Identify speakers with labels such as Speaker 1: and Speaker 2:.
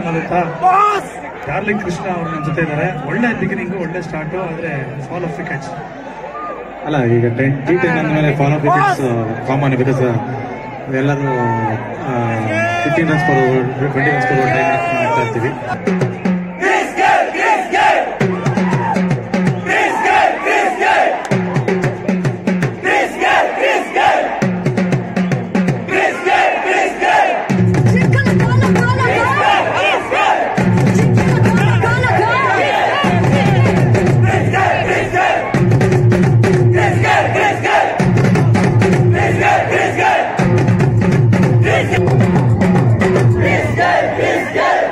Speaker 1: ಅನ್ನೋದು ಗೊತ್ತಾ ಡಾರ್ಲಿಂಗ್ ಕೃಷ್ಣ ಅವರು ನನ್ನ ಜೊತೆ ಇದ್ದಾರೆ ಒಳ್ಳೆ ಬಿಗಿನಿಂಗ್ ಒಳ್ಳೆ ಸ್ಟಾರ್ಟ್ ಆದ್ರೆ ಫಾಲ್ ಆಫ್ ವಿಕೆಟ್ಸ್
Speaker 2: ಅಲ್ಲ ಈಗ ಟೆನ್ ಟಿ ಟೆನ್ ಅಂದಮೇಲೆ ಫಾಲೋ ವಿಕೆಟ್ಸ್ ಕಾಮನ್ ಬಿಕಾಸ್ ಎಲ್ಲರೂ fifteen runs per twenty runs per time ಮಾಡ್ತಾ ಇರ್ತೀವಿ. Biscuit!